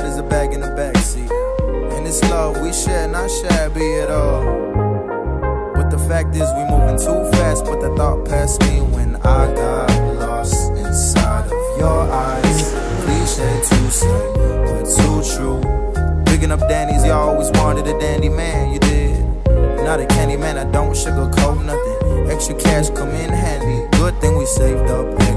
God is a bag in the backseat. And it's love we share, not shabby at all. But the fact is, we moving too fast. But the thought passed me when I got lost inside of your eyes. Cliche to say, but too true. Picking up dandies, you always wanted a dandy man, you did. Not a candy man, I don't sugarcoat nothing. Extra cash come in handy. Good thing we saved up.